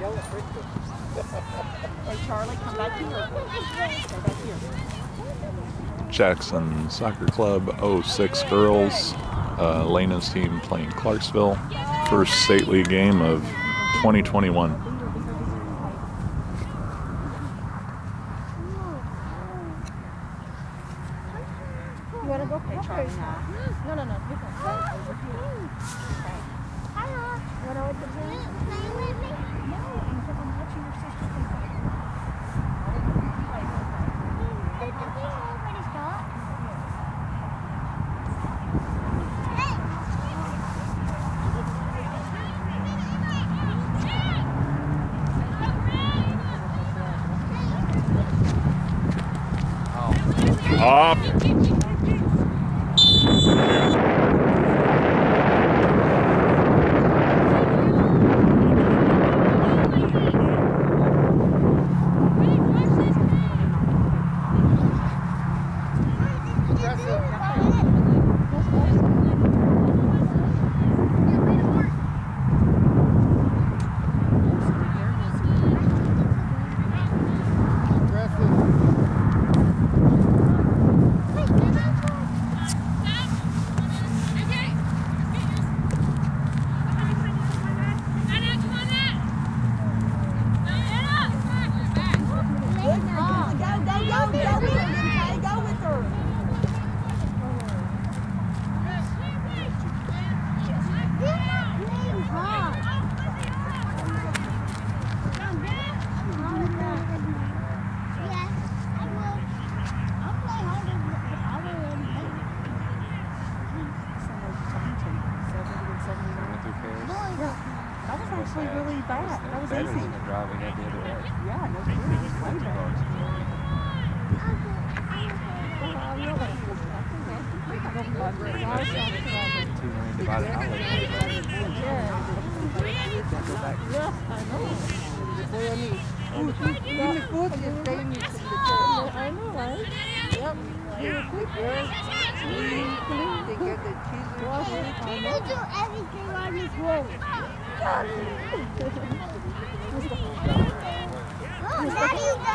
yell at Charlie, come back here. Come back here. Jackson Soccer Club 06 girls. Uh, Lena's team playing Clarksville. First state league game of 2021.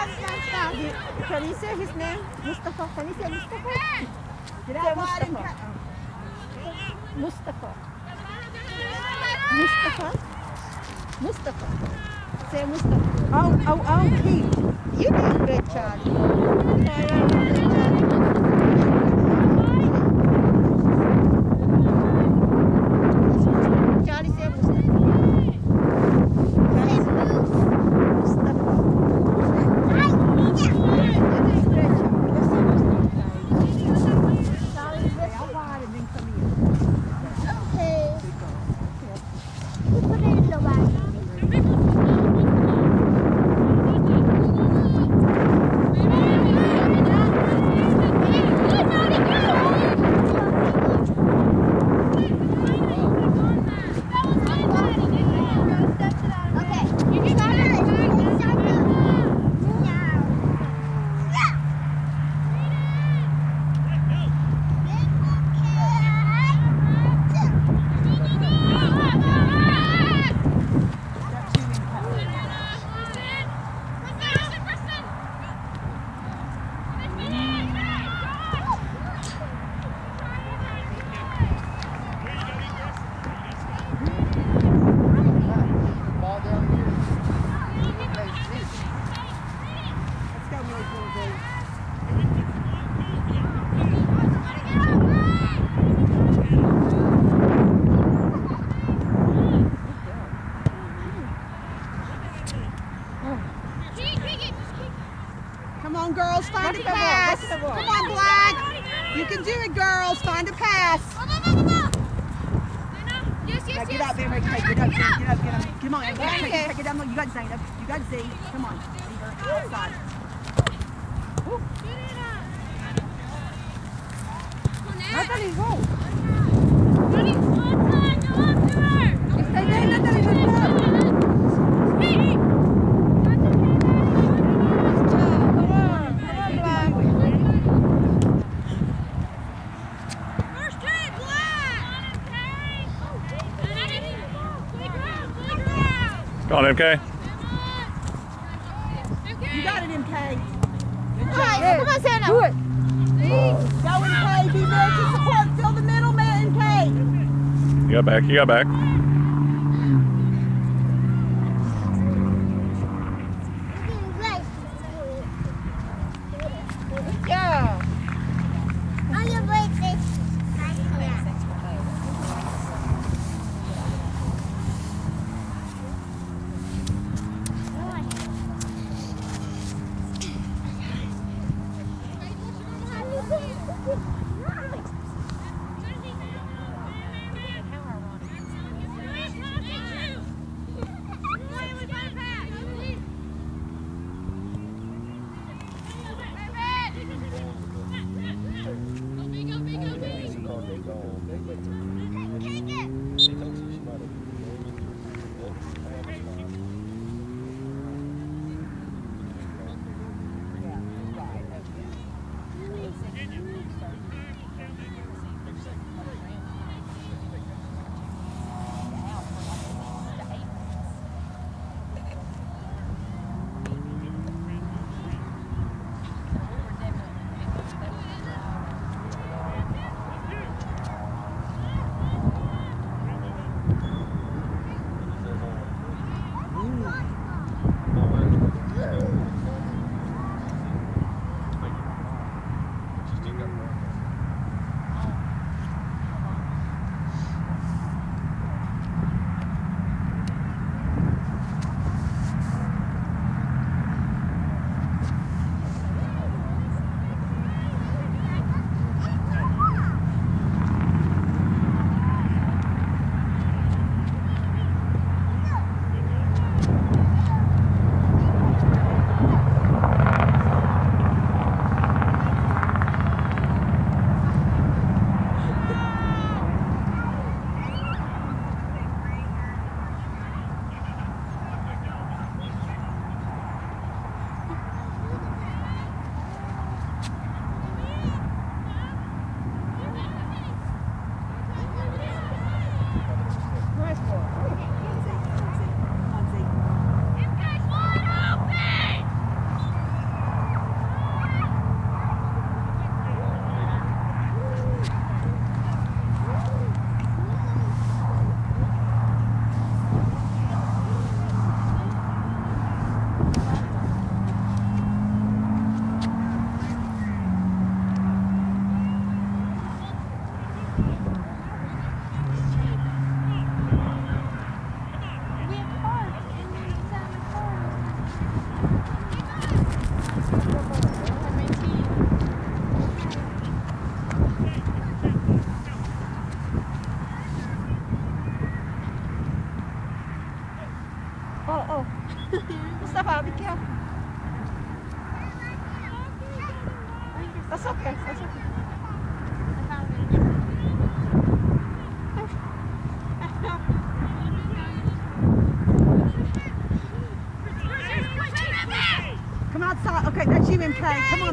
He, can you say his name? Mustafa. Can you say Mustafa? Say Mustafa? Mustafa. Mustafa. Mustafa. Say Mustafa. Oh, oh, oh, he. You did a great job. MK. You got it, MK. Come on, Santa. Do it. Go, MK. Be there to support. Fill the middle, man, MK. You got back. You got back.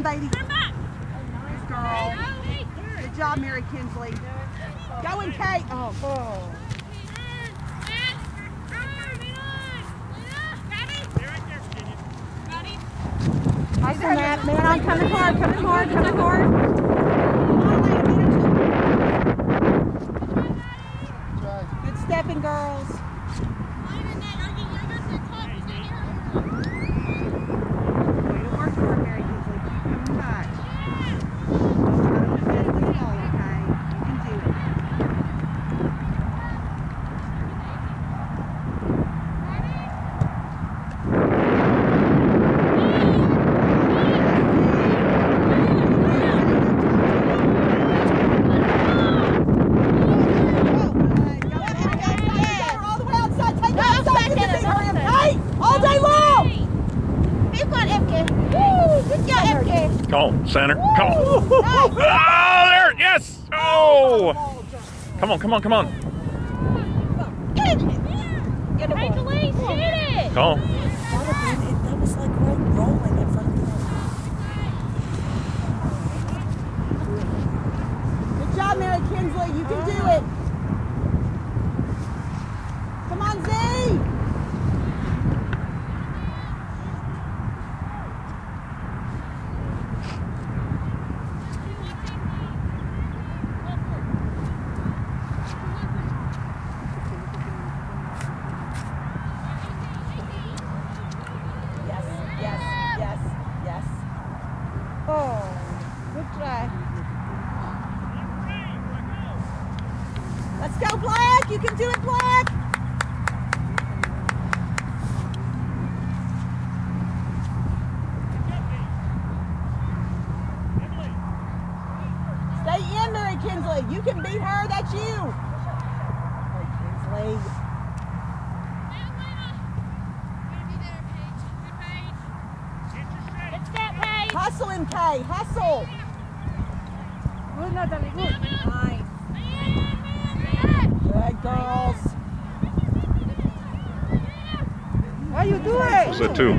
baby. Center. Come on. Oh, there. Yes. Oh. Come on, come on, come on. Doing? Was it two?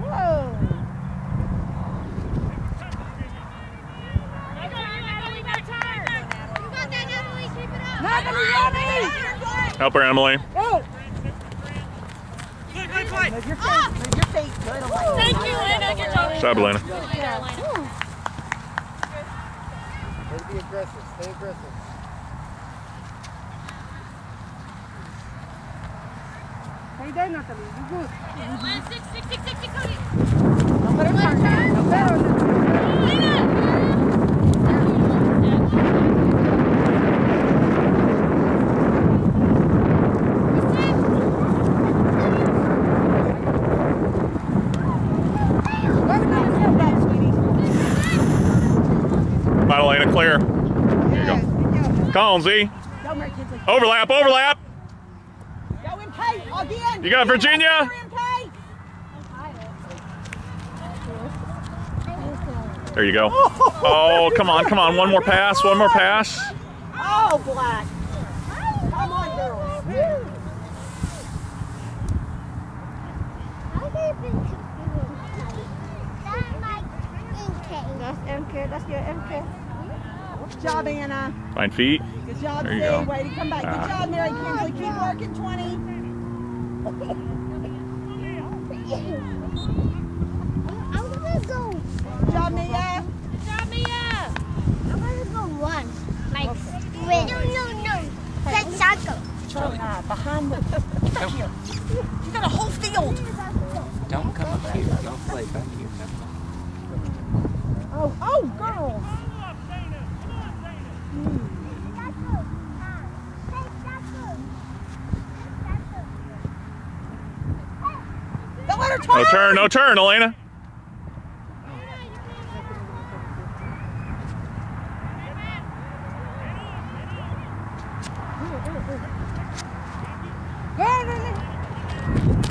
Whoa. Natalie, Natalie. Help her, Emily. Go. Move your feet. Move your feet. Good, Thank you, Lena. Good job. Job, Elena. Stay be aggressive. Stay aggressive. Stay there, Natalie. You good. Don't let her turn now. Don't let her. Let her know that, sweetie. Come on, Elena, clear. Yes, good go. Come on, Z. Go, Mary Kinsley. Overlap, overlap. Go in, Kay. Again. You got Virginia? Go in, Kay. There you go. Oh, come on, come on. One more pass, one more pass. Oh, Black. Come on, girls. That's MK. That's your MK. Good job, Anna. Fine feet. Good job, There you Steve. go. Way to come back. Good Ah. job, Mary Kinsley. Turn uh, behind the. Here. You got a whole field. Don't come up here. Don't play back here. Oh, oh, girls. Don't let her turn. No turn, no turn, Elena.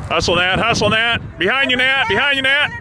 Hustle, Nat. Hustle, Nat. Behind you, Nat. Behind you, Nat.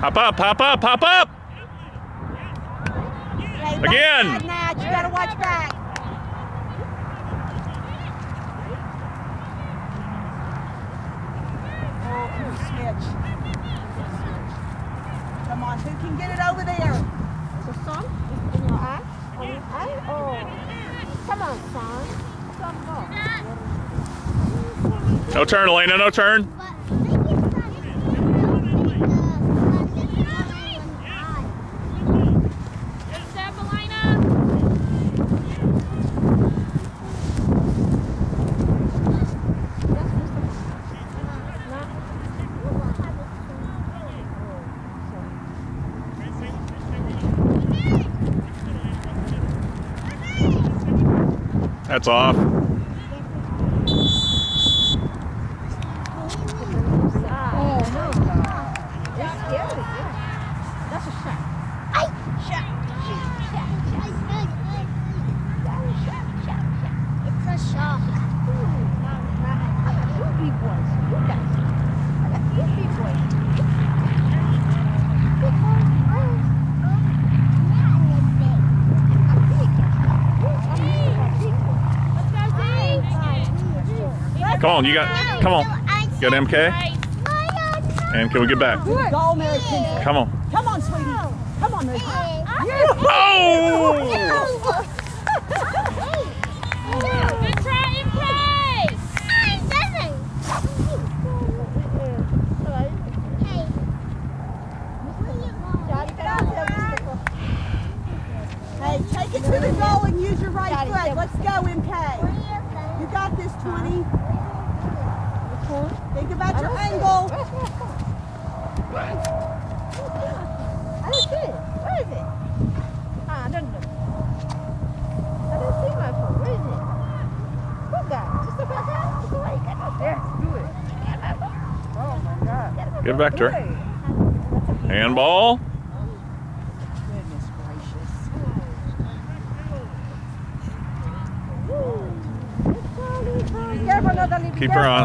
Hop up, hop up, hop up! Again! Match. You gotta watch back. Oh, snitch. Come on, who can get it over there? In your eye? On your eye? Oh. Come on, son. No turn, Elena, no turn. hats off. on, you got, come on. Got MK? And can we get back? Come on. Come on, sweetie. Come on, Mary. Oh! back. Handball. Keep her on.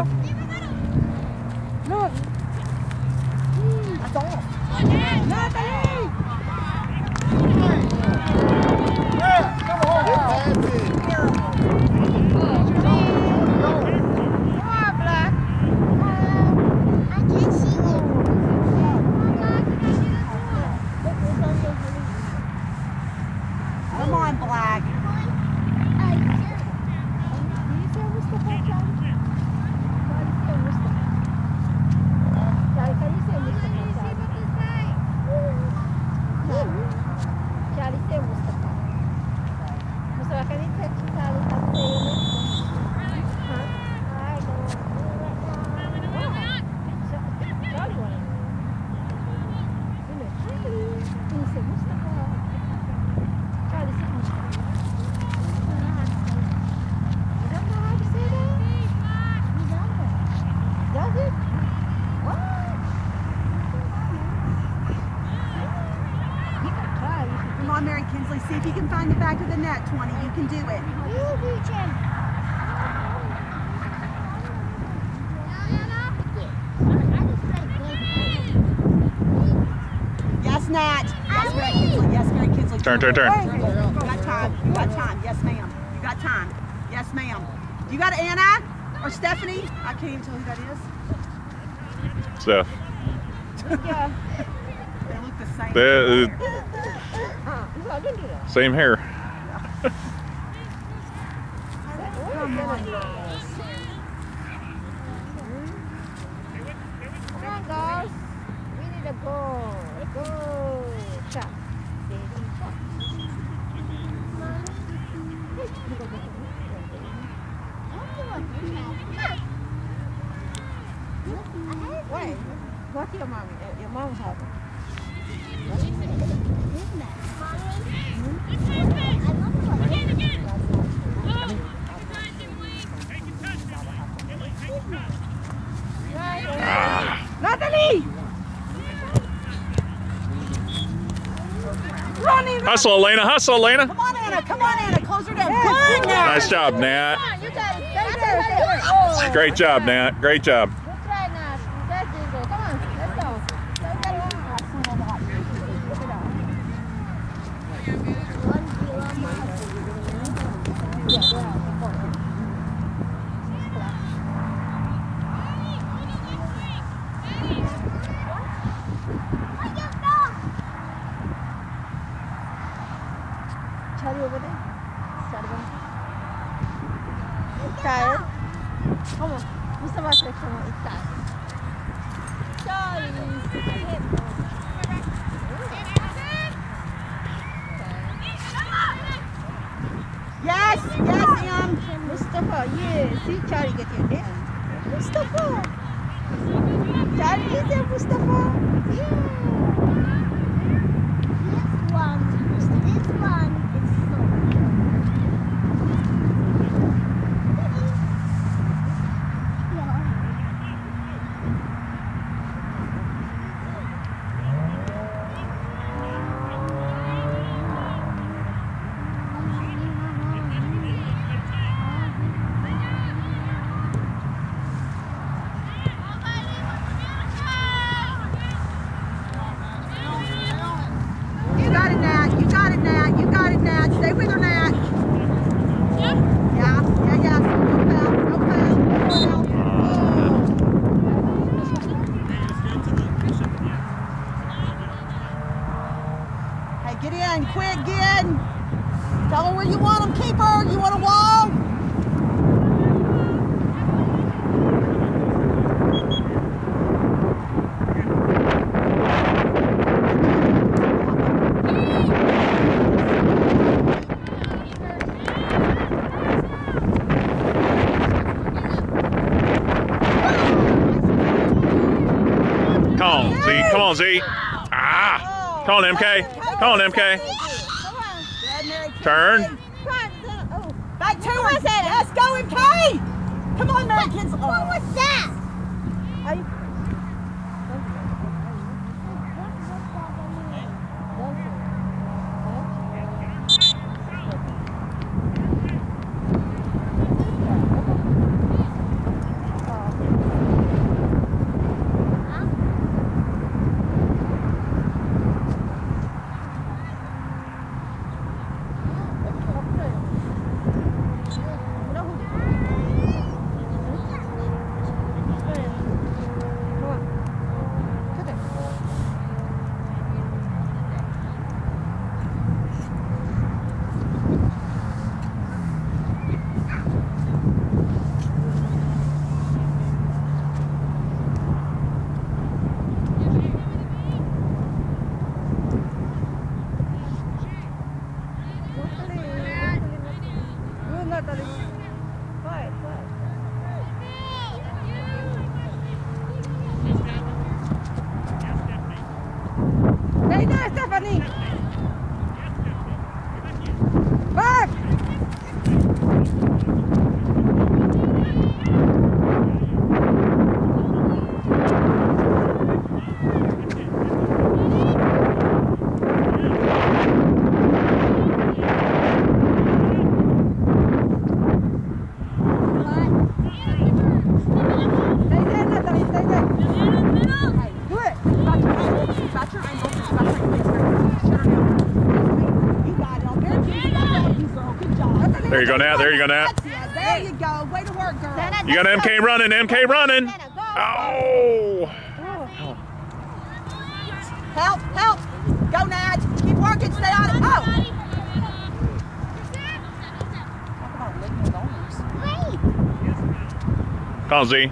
Turn, turn, turn. You got time. You got time. Yes, ma'am. You got time. Yes, ma'am. You got Anna or Stephanie? I can't even tell who that is. Steph. Yeah. They look the same. That, no, don't do that. uh, same hair. Come on. Come on, guys. We need to go. Go. Shot. Baby shot. Wait. What your mom? uh, Your mom have? Ah, Natalie! Running. Hustle, Elena. Hustle, Elena. Come on, Anna. Come on, Anna. Close her down. Good now. Nice job, Nat. You got it. Stay there. Stay there. Great job, Nat. Great job. Yes, Em. Mustafa, Yes, See Charlie get your down. Mustafa. Charlie is there, Mustafa? Yeah. On, Z. Ah. Come on, MK. Come on, MK. Come on. Good, Mary Kay. Turn. Come on. Oh. Back to her. Yes, go, MK. Come on, Mary Kids. Oh. What? What? There you go, Nat. There you go, Nat. There you go. Way to work, girl. You got MK running. MK running. Oh. Help, help. Go, Nat. Keep working. Stay on it. Oh. Call Z.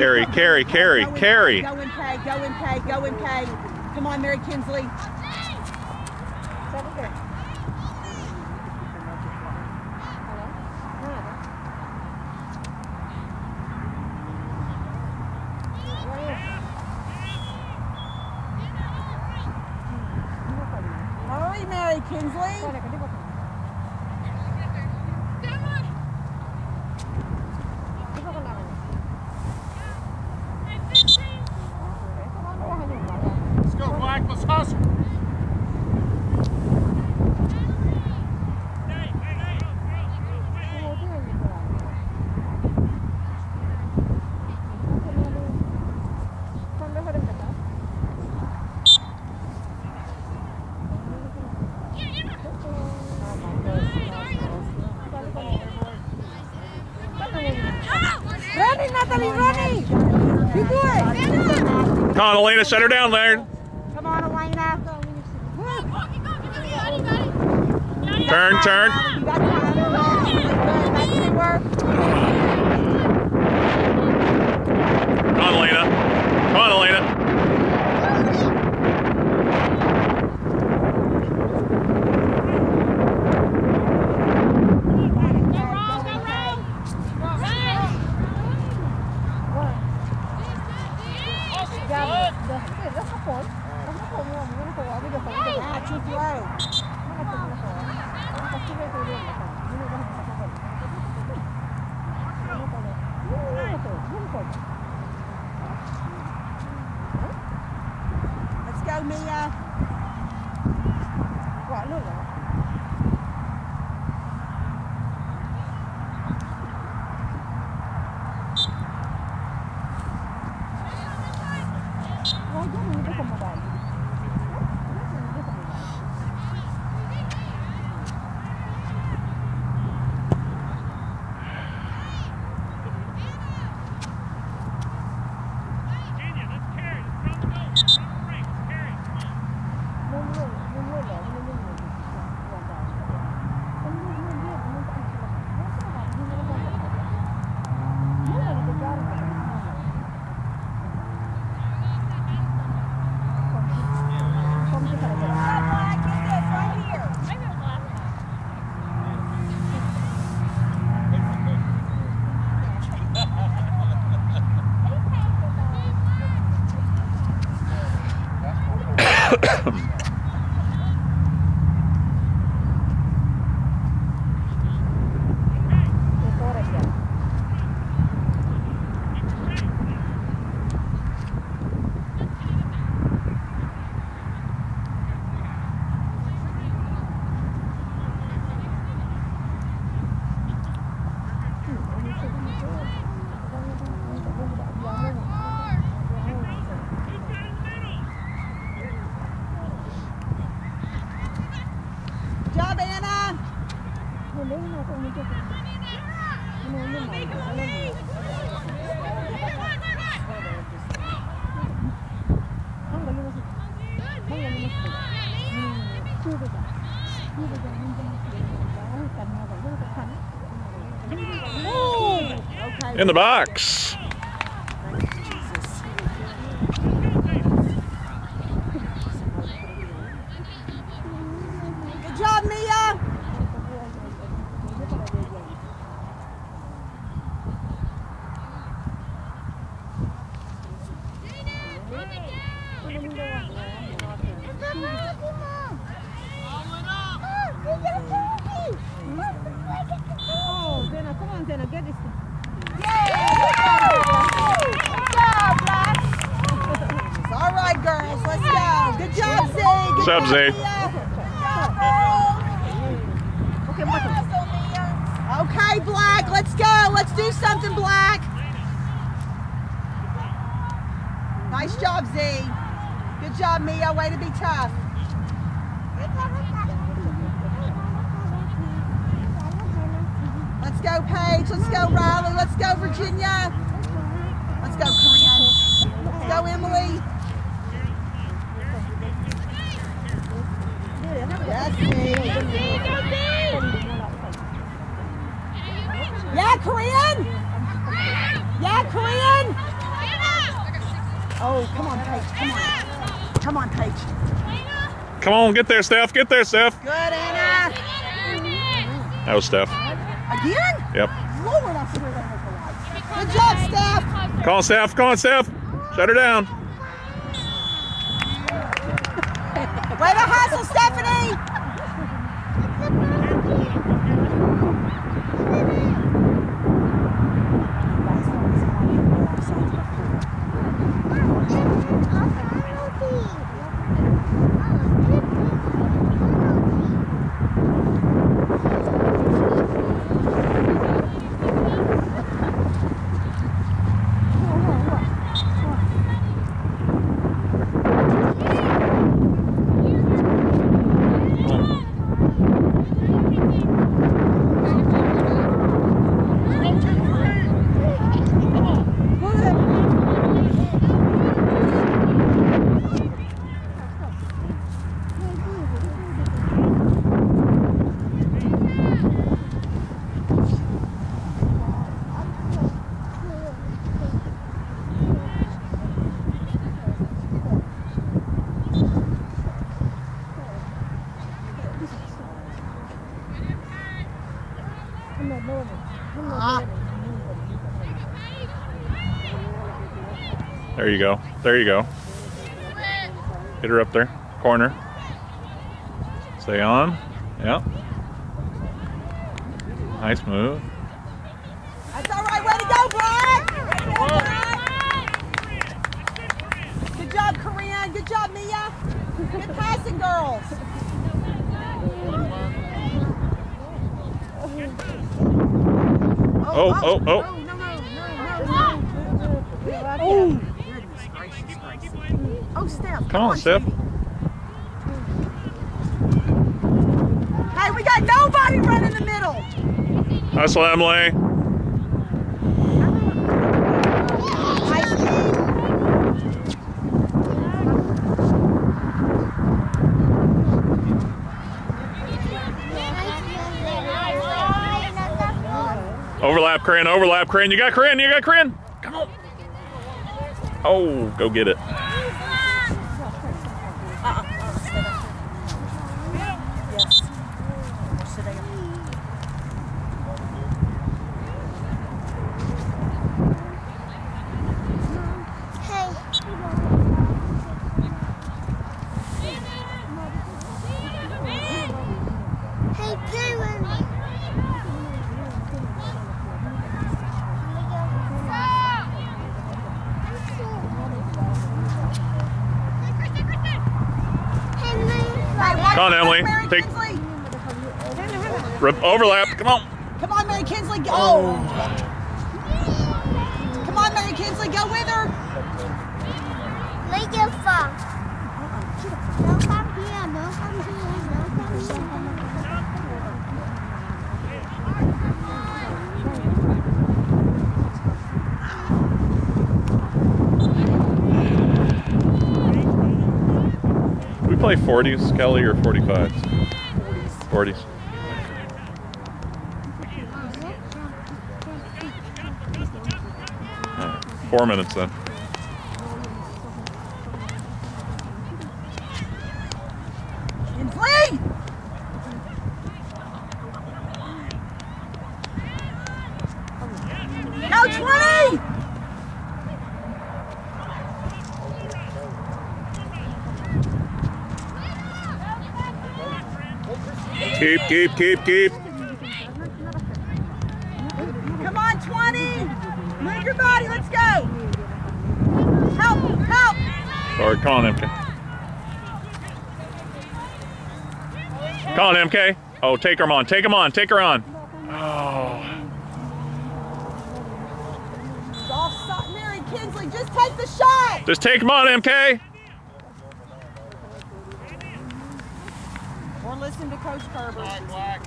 Carry, carry, carry, go carry. Go and pay, go and pay, go and pay. Come on, Mary Kinsley. Come on, Elena, Shut her down there. Come on, Elena. Turn, turn. In the box. Good job, Mia. Oh, Zena, come on, Zena, get this. All right, girls, let's go. Good job, Z. Good What's up, job, Z? Mia. Okay, Michael. Okay, Black, let's go. Let's do something, Black. Nice job, Z. Good job, Mia. Way to be tough. Let's go, Paige. Let's go, Riley. Let's go, Virginia. Let's go, Corinne. Let's go, Emily. Yes, Z. Yeah, Corinne. Yeah, Corinne. Oh, come on, Paige. Come on. Come on, Paige. Come on, get there, Steph. Get there, Steph. Good, Anna. That was Steph. Again? Yep. Lord, I swear that was a lie. Good job, Steph. Call Steph. Come on, Steph. Shut her down. Way to hustle, Stephanie. Ah, There you go. There you go. Get her up there. Corner. Stay on. Yep. Nice move. that's all right. Way to go, Black. Good job, Corinne. Good job, Mia. Good passing, girls. Oh, oh, oh. No, no, no, no, no. Oh, goodness gracious, gracious. Oh, Steph. Come on, Steph. sweetie. Hey, we got nobody running the middle. Hustle, Emily. Overlap, Corinne. Overlap, Corinne. You got Corinne. You got Corinne. Come on. Oh, go get it. Yes. Sit down. Hey, play with me. Hey, Mary. Hey, Come on, Emily. Mary Take- Kinsley. Rip, overlap. Come on. Come on, Mary Kinsley. Go. Oh. Come on, Mary Kinsley. Go with her. Make it fun. Don't come here. Don't come here. Don't come here. play 40s, Kelly, or 45s? 40s. All right, Four minutes then. Kinsley! Go 20! Keep, keep, keep. Come on, 20! Move your body, let's go! Help, help! Sorry, come on, MK. Come on, MK. Oh, take her on. Take him on. Take her on. Oh. Mary Kinsley, just take the shot! Just take him on, MK. Or listen to Coach Kerber. Black, black.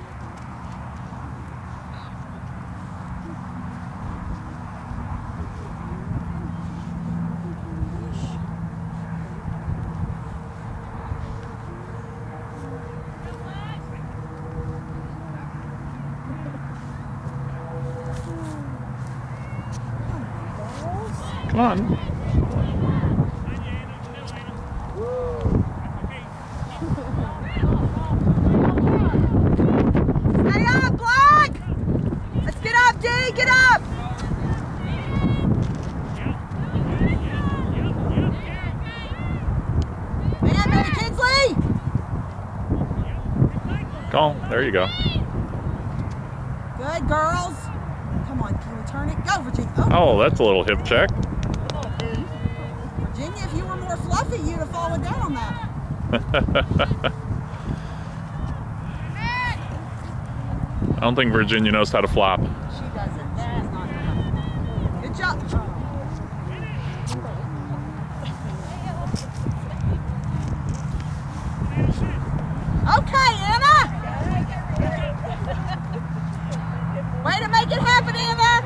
Come on. Stay up, Black! Let's get up, D, get up! Man, Mary Kinsley! There you go. Good, girls. Come on, can we turn it? Go, Virginia. Oh, Oh, that's a little hip check. Virginia, if you were more fluffy, you'd have fallen down on that. I don't think Virginia knows how to flop. She doesn't. She's not gonna. Good job. Okay, Anna. Way to make it happen, Anna.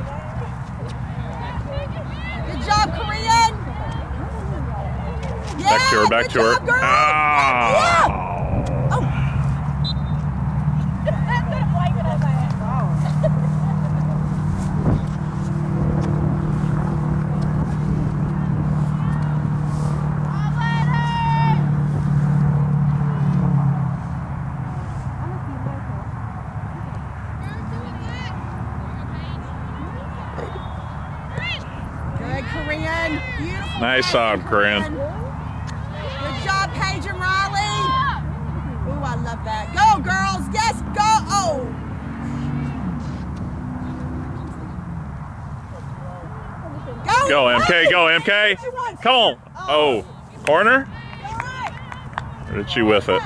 Good job, Corinne. Yeah, Back to her, back good to her. job, girl. Ah. Yeah. Oh. Good, Corinne. Play, job, Corinne. Good job, Paige and Riley. Ooh, I love that. Go, girls. Yes, go. Oh. Go, Go, MK. Go, MK. Come on. Oh, corner? Or did she whiff it?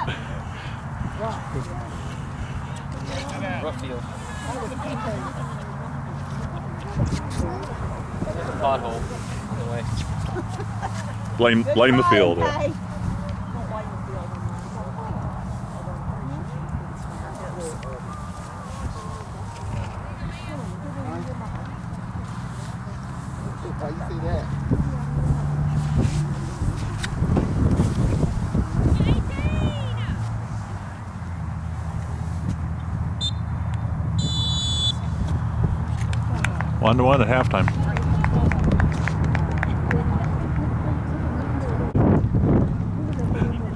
Rough deal. There's a pothole on the way. Blame, blame the field. Okay. How you see that? One to one at halftime.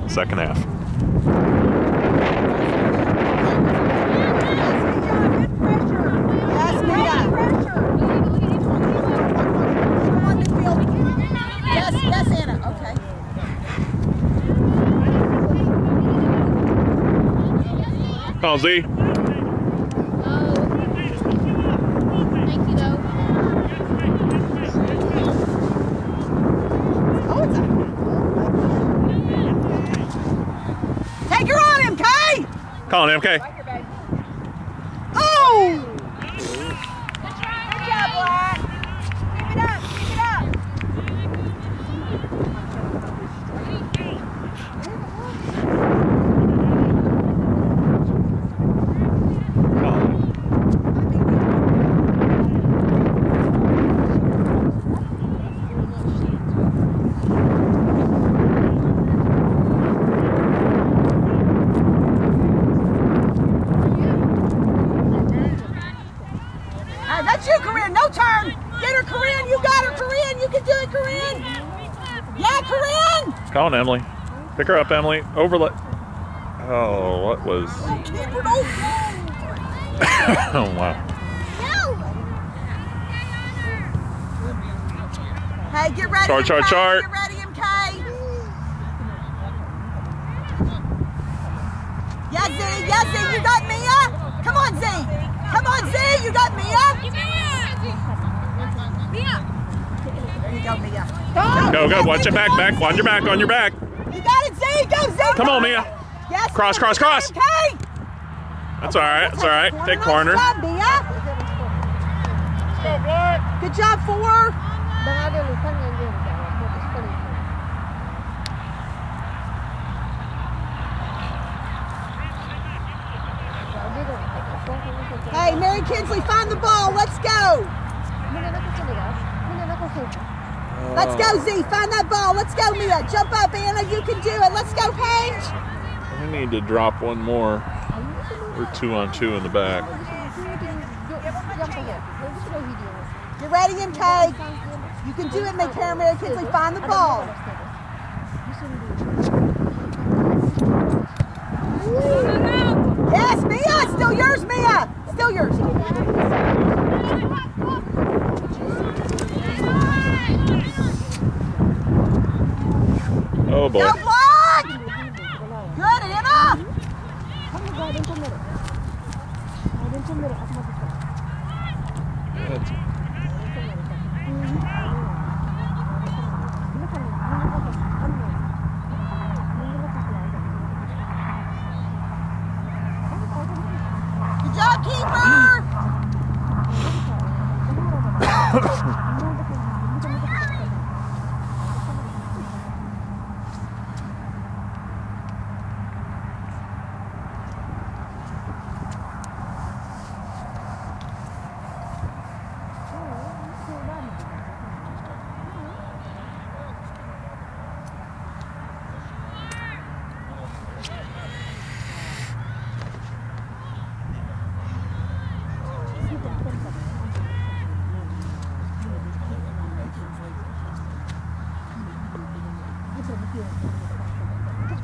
Second half. Yes, Mia. Come on, midfield. Yes, yes, Anna. Okay. Come on, Z. Thank you, though. Oh, it's a. Take her on him, Kay. Come on, MK. Oh! Good job, Black. Keep it up, keep it up. Come on. turn. Get her, Corinne. You got her, Corinne. You can do it, Corinne. Yeah, Corinne. Come on, Emily. Pick her up, Emily. Overlay. Oh, what was? Oh, her open. Oh, oh wow. No. Hey, get ready. Chart, chart, MK. chart. Get ready, MK. Yeah, Z. Yeah, Z. You got Mia. Come on, Z. Come on, Z. You got Mia. There you go, Mia. Go, go. Watch your back, back. On your back, on your back. You got it, Z. Go, Z. Come on, Mia. Yes. Cross, cross, cross. Okay. That's all right. That's all right. Take corner. Good job, Mia. Good job, four. Let's go, Z. Find that ball. Let's go, Mia. Jump up, Anna. You can do it. Let's go, Paige. We need to drop one more. We're two on two in the back. You're ready, MK? You can do it, make her Mary Kinsley. Find the ball. Yes, Mia. Still yours, Mia. Still yours. Oh boy. Go block. Good, Anna. Kamu gak ada yang cemberut. Ada yang cemberut, aku mau buka. That's- Good job, keeper.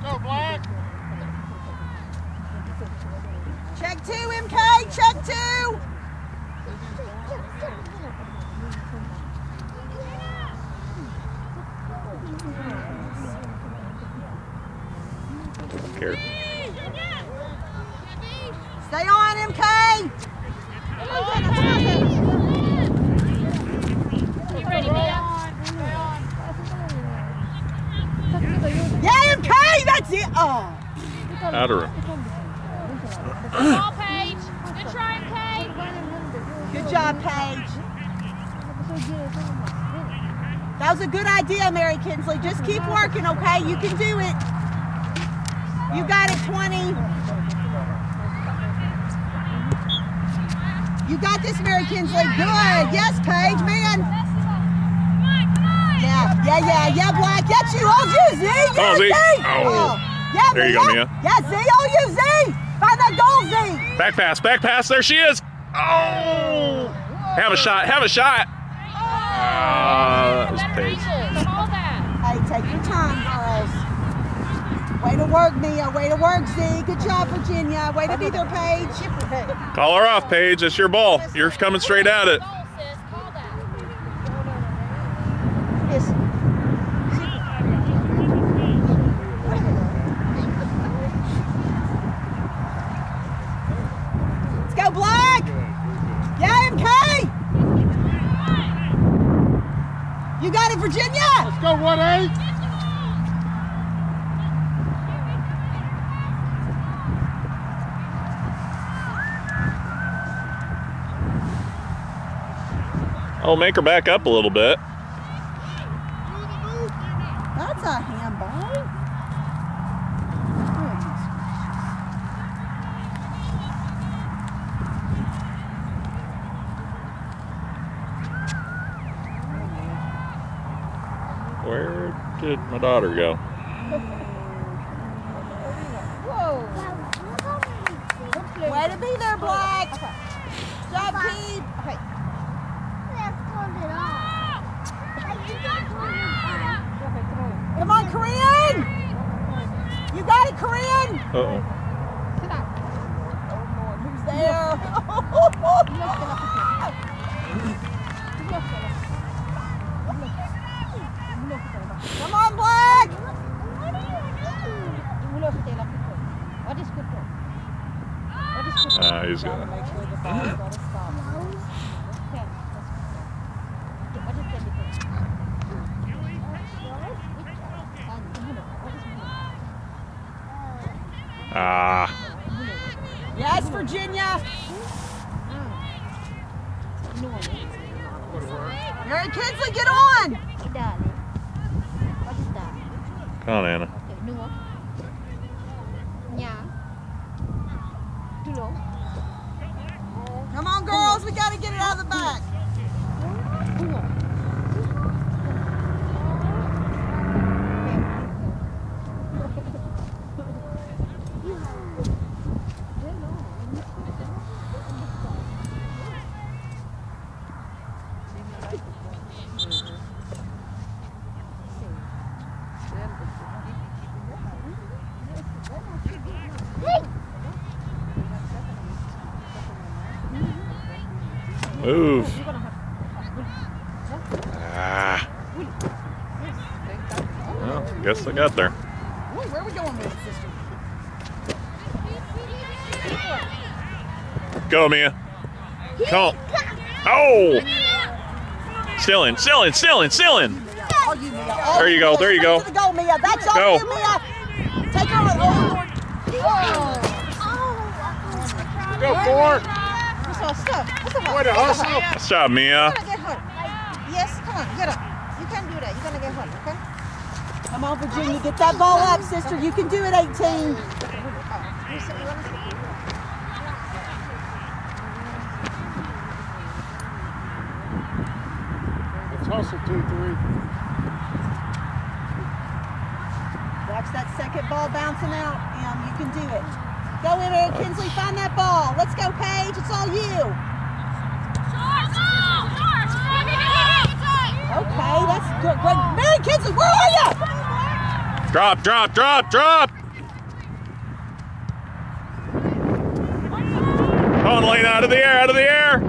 Go, Black. Check two, MK. Check two. Here. Stay on, MK. Yeah, MK. That's it. Oh. Out of room. Ball Paige. Good try, Kate. Good job, Paige. That was a good idea, Mary Kinsley. Just keep working, okay? You can do it. You got it, 20. You got this, Mary Kinsley. Good. Yes, Paige, man. Yeah, yeah, yeah, yeah, Black. That's you. Oh, you, Z. Oh, Z. Oh. Yeah, There you go, Mia. Yeah, Z. Oh, you, Z. Find that goal, Z. Back pass, back pass. There she is. Oh! Have a shot, have a shot. Ah, that was Paige. Call that. Hey, take your time, girls. Way to work, Mia. Way to work, Z. Good job, Virginia. Way to be there, Paige. Call her off, Paige. It's your ball. You're coming straight at it. Goal, sis. Call that. Yes. Let's go, Black. Yeah, MK. You got it, Virginia. Let's go, 1-8. Oh, make her back up a little bit. That's a handball. Where did my daughter go? Way to be there, Black. Job, Keith. turned it off. Like, you got Come on, Corinne! You got it, Corinne! Uh oh. Who's there? Come on, Black! What are you doing? What is good for? What is good for? Ah, he's gonna. Make sure the ball's gotta stop. Okay, that's good. What is that difference? And Mulo, what is Mulo? Ah. Yes, Virginia! Mary Kinsley, get on! Idali. What is that? Come on, Anna. Okay, Nuo. Nya. Tulo. Come on, girls, we gotta get it out of the back. Bungo. Move. Ah. Well, guess I got there. Where are we going with it, sister? Go, Mia. Come. Oh! Still in, still in, still in, still in. There you go, there you go. Go. Take her. Go. All stuff? What's all Way to hustle. Nice job, Mia. You're gonna get hurt. Yes, come on, get up. You can do that. You're gonna get hurt, okay? Come on, Virginia, get that ball up, sister. You can do it, 18. Let's hustle two, three. Watch that second ball bouncing out, Em. You can do it. Go in there, Kinsley. Find that ball. Let's go, Paige. It's all you. Okay, that's good. Great. Mary Kinsley, where are you? Drop, drop, drop, drop. Come on, Lane, out of the air, out of the air.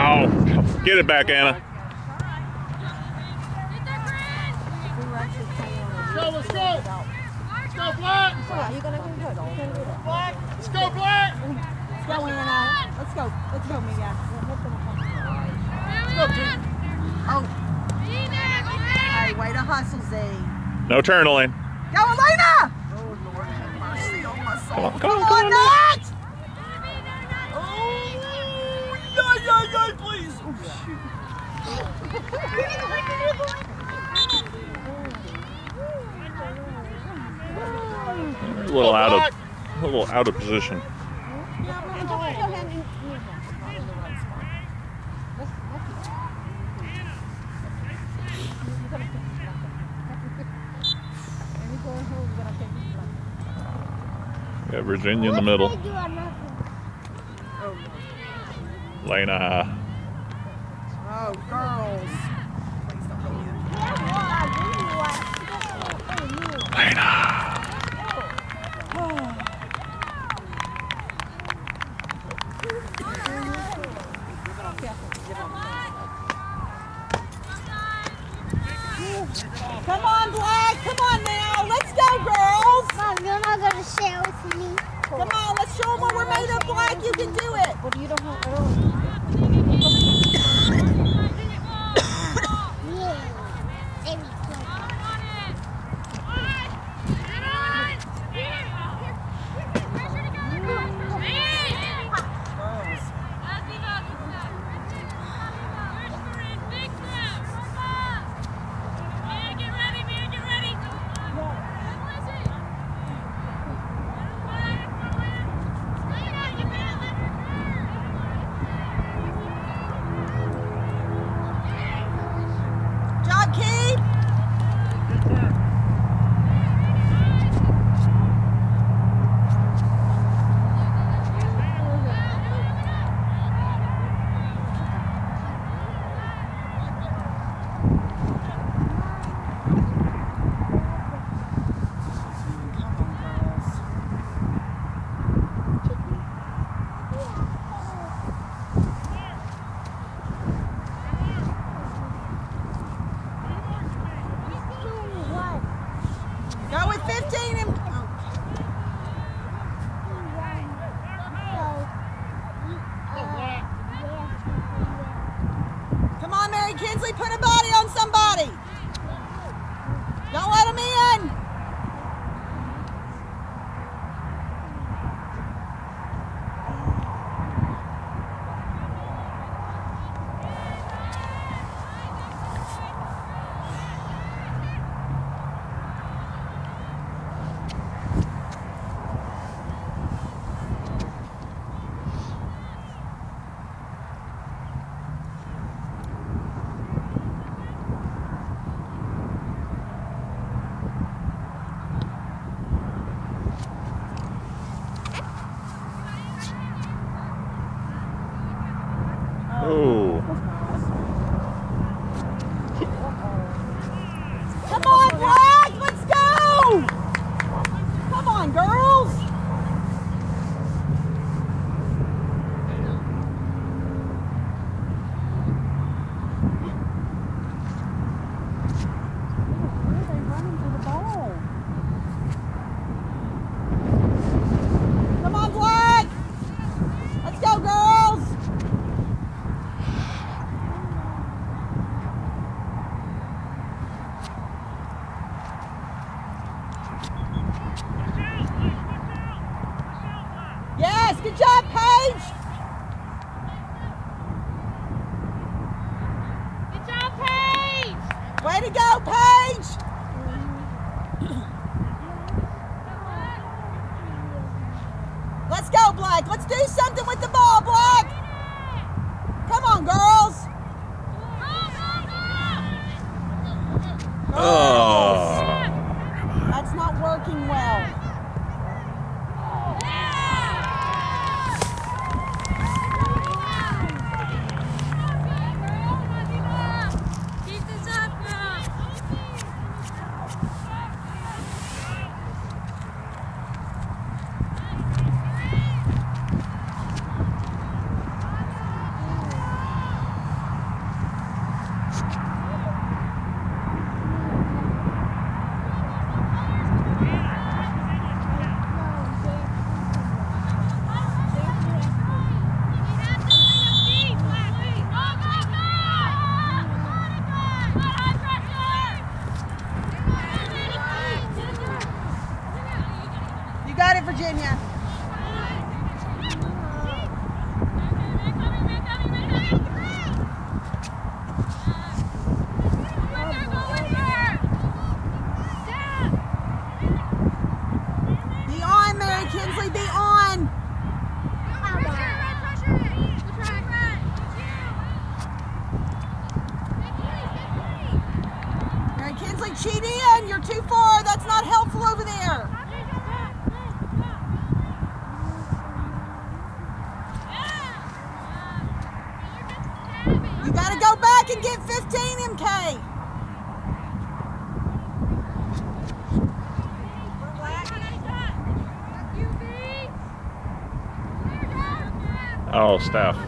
Oh, get it back, Anna. Let's go, let's go. Let's go, Black. You're gonna get hurt. You can do that. Black. Let's go, Black. Let's go, Anna. Let's go. Let's go, Mia. Let's go, team. Oh, hey, way to hustle, Z. No turn, Lane. Go, Elena! Oh, Lord, have mercy on my soul. Come on, come on, come on. Nat! Oh, yeah, yeah, yeah, please. Oh, shoot. A little out of, a little out of position. Got Virginia in the middle. Oh, Lena. Oh, girls. Oh, Steph.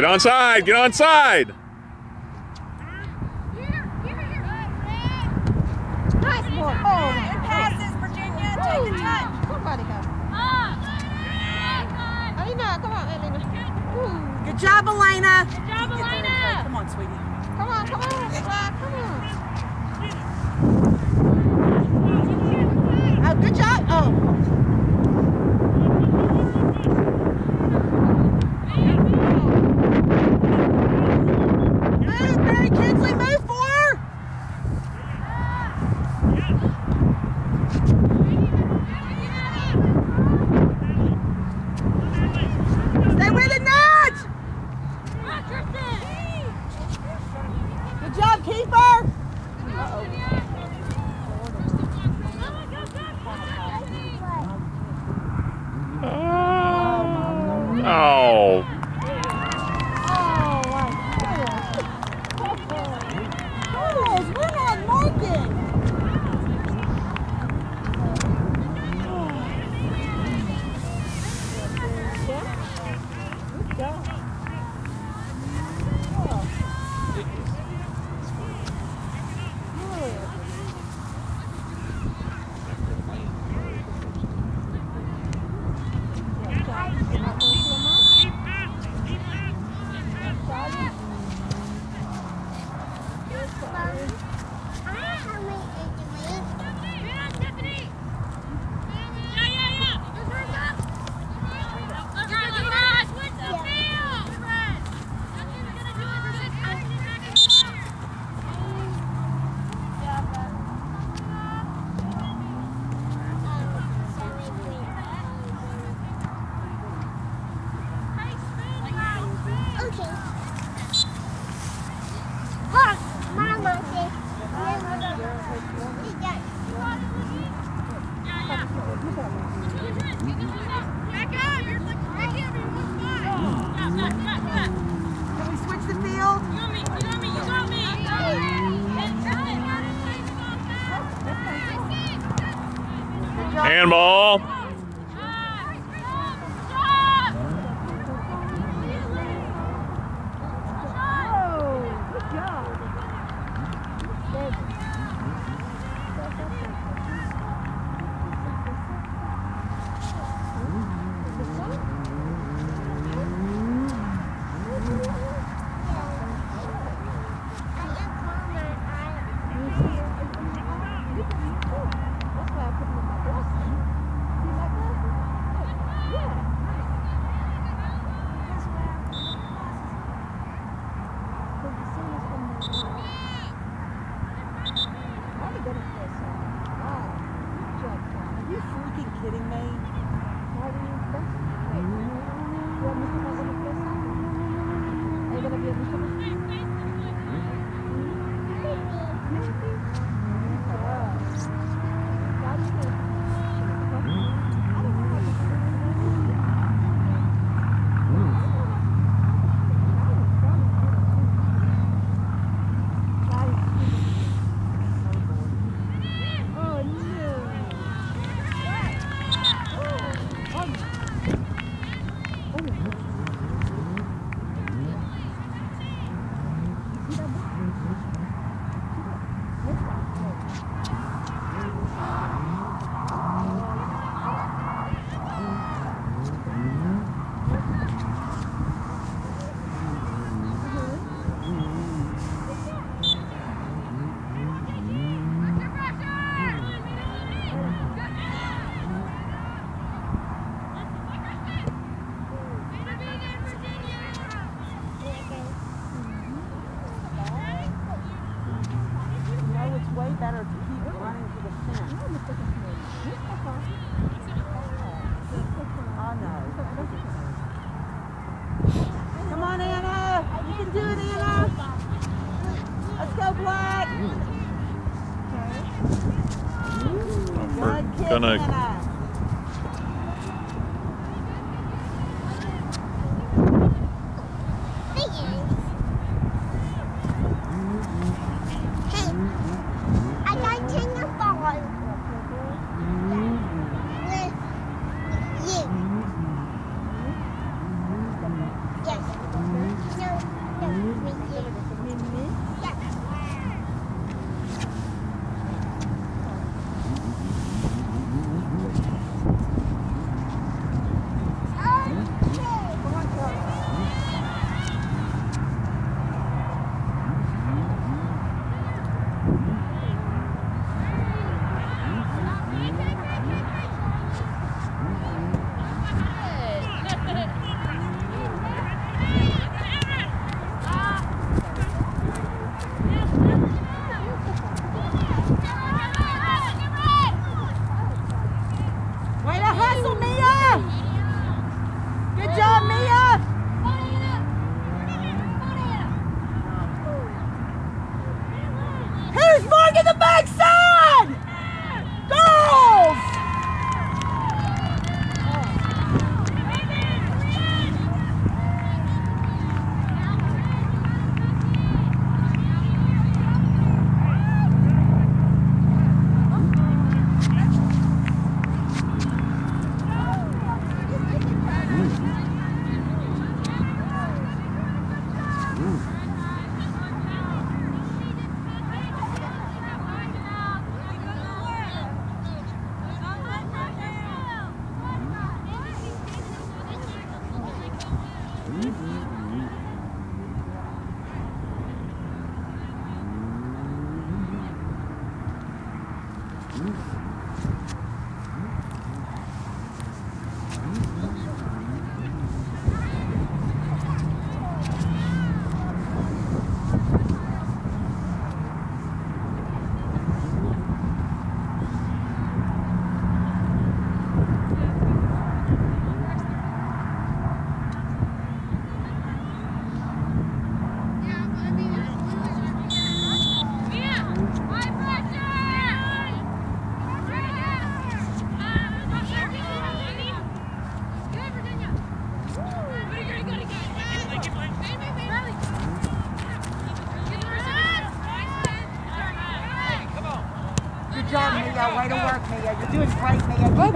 Get on side. Get on side.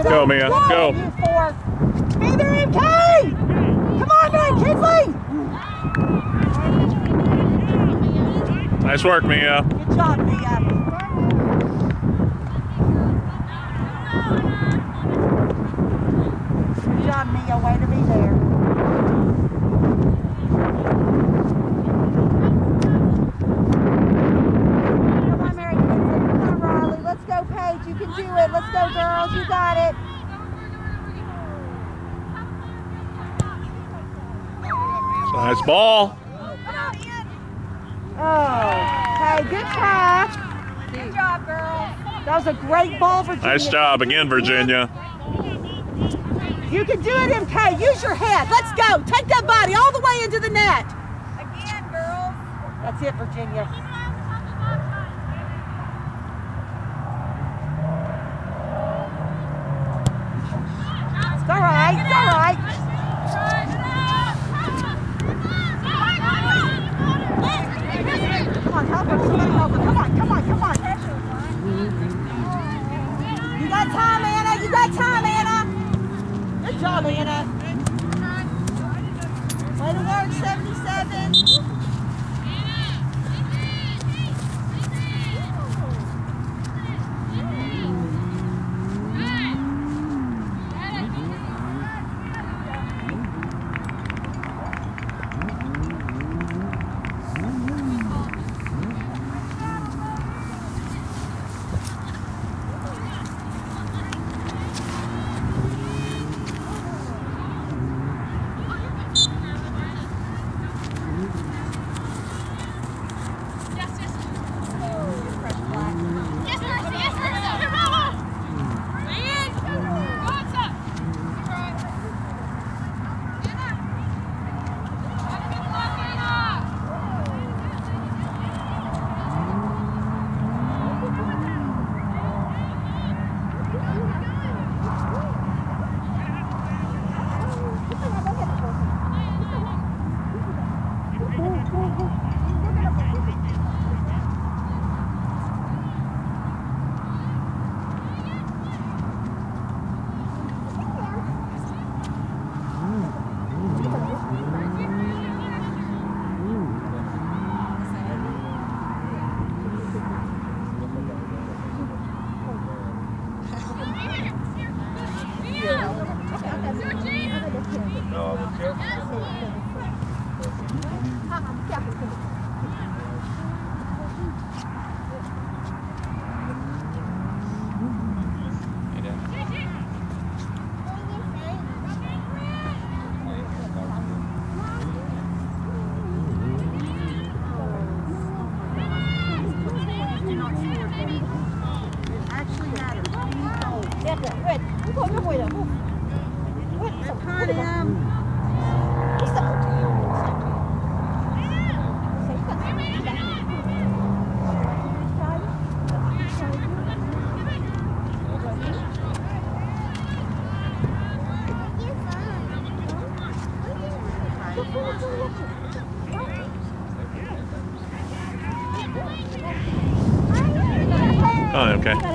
Go. Mia. Go. You four. Hey there, MK! Come on, man, Kinsley! Nice work. Mia. Good job, Mia. Way to be there. Come on, Mary Kinsley. Come on, Riley. Let's go, Paige. You can do it. Let's go, girls. You got it. Nice ball. Oh, hey, good try. Good job, girls. That was a great ball, Virginia. Nice job again, Virginia. You can do it, MK. Use your head. Let's go. Take that body all the way into the net. Again, girls. That's it, Virginia.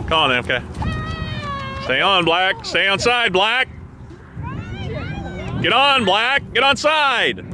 Come on, MK. Stay on, Black. Stay on side, Black. Get on, Black. Get on side.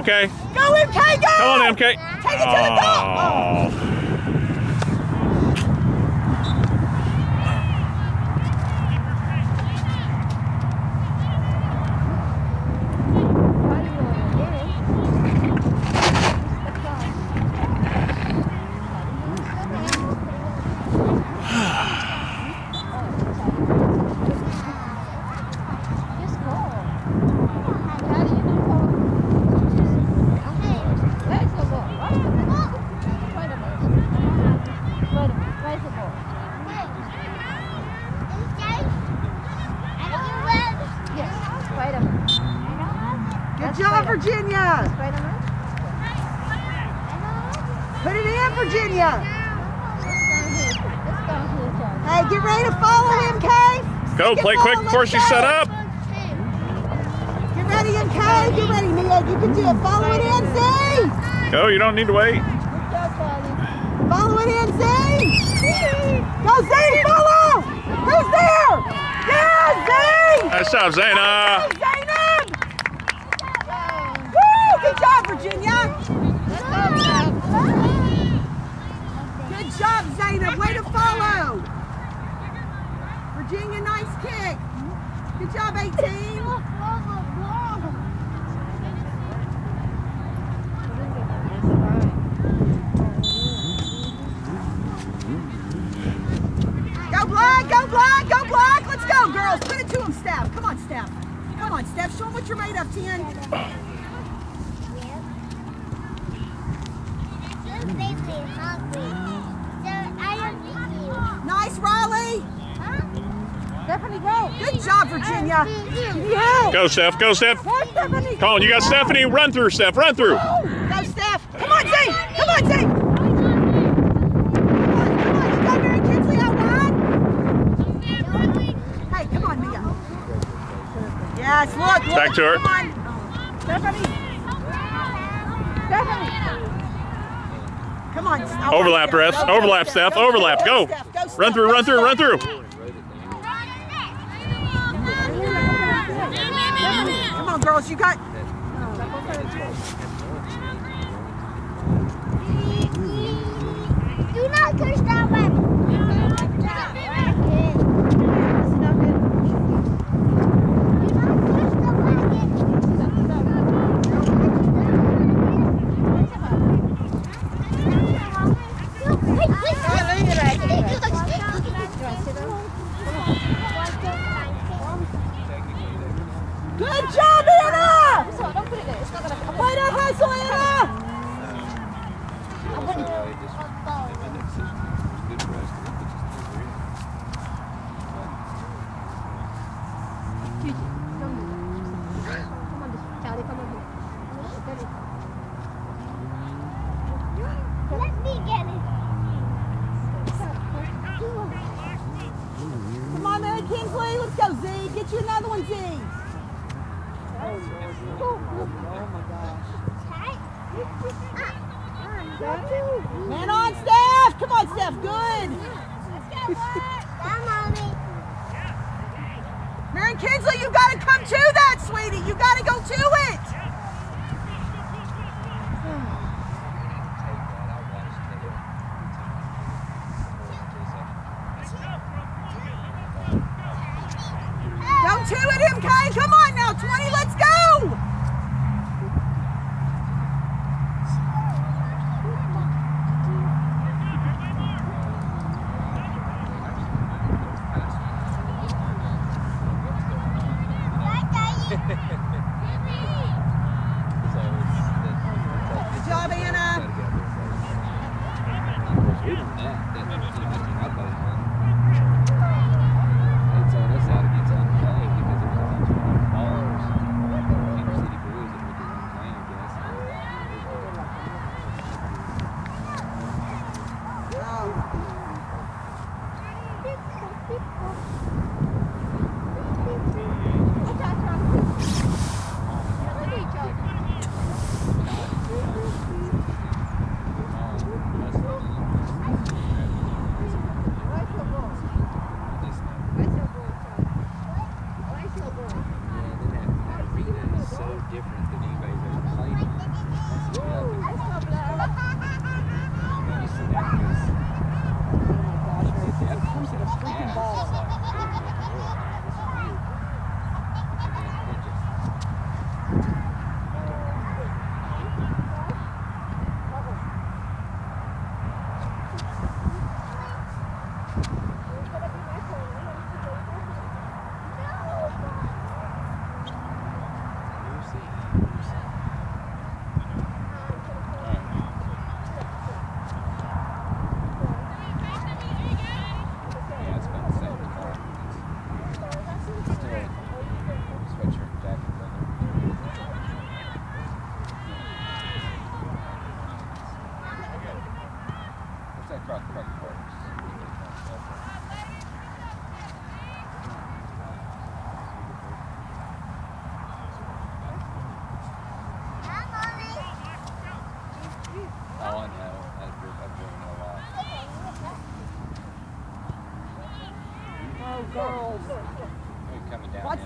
MK. Go, MK, go! Come on, MK. Take it to the top! play quick oh, before she's set up. Get ready, and Get ready, Mia. You can do it. Follow it in, see? No, you don't need to wait. Follow it in, see? Go, Zane, follow! Who's there? Yeah, Zane! Nice job, Zaina. Job, 18. Go, Steph. Go, Steph. Go, Colin, you got Stephanie. Run through, Steph. Run through. Go, Steph. Come on, Zane. Come on, Zane. Yes, look, look. Back to her. Come on. Stephanie. Stephanie. Come on. Overlap, refs. Overlap, Steph. Overlap. Go. Run through, run through, run through.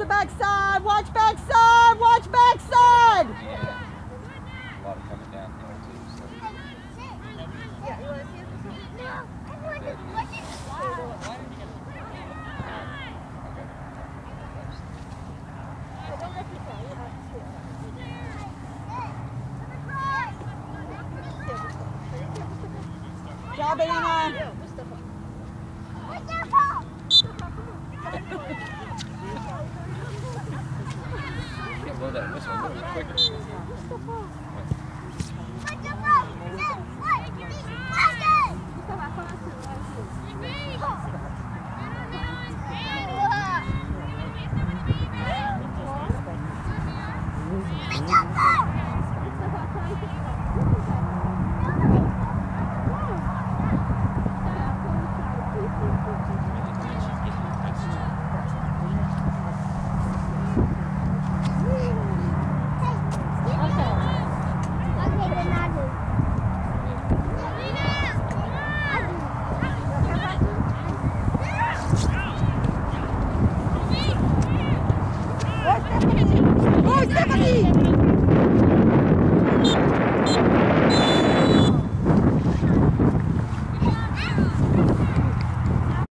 The backside. Watch